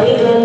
Amen.